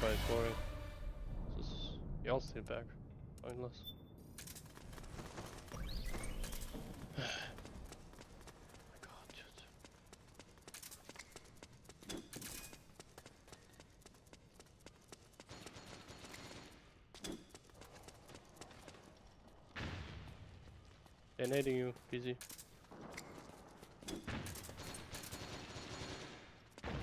by scoring. Just y'all stay back. Dude. They're nading you, busy. I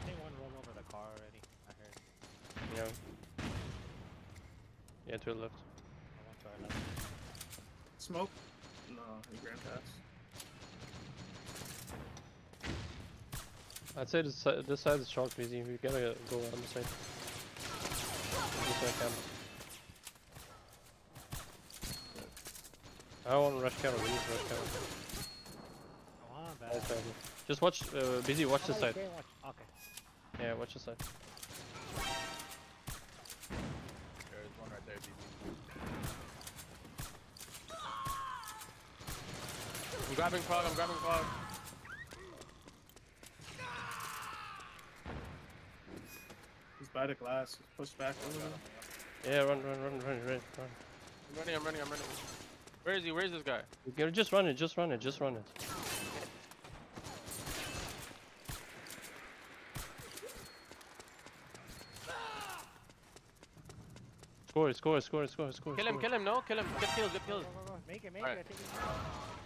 think one rolled over the car already. I heard. Yeah. Yeah, to the left. I went to left. Smoke? No, he ran past. I'd say this side, this side is short, busy. We gotta go on the side. This side camp. I don't want rush counter, we need rush counter. Come on, bad. Just watch, uh, busy, watch this side. Okay, watch. Okay. Yeah, watch this side. Grabbing frog, I'm grabbing frog. He's by the glass. He's pushed back a little bit. Yeah, run, run, run, run, run, run. I'm running, I'm running, I'm running. Where is he? Where is this guy? You gotta just run it, just run it, just run it. Score, score, score, score, score. Kill him, score. kill him, no? Kill him. Get kills, get kills. Go, go, go. Make it, make Alright. it. I think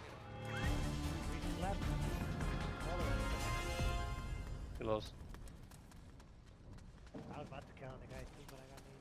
Lost. I was about to kill the guy too, but I got me.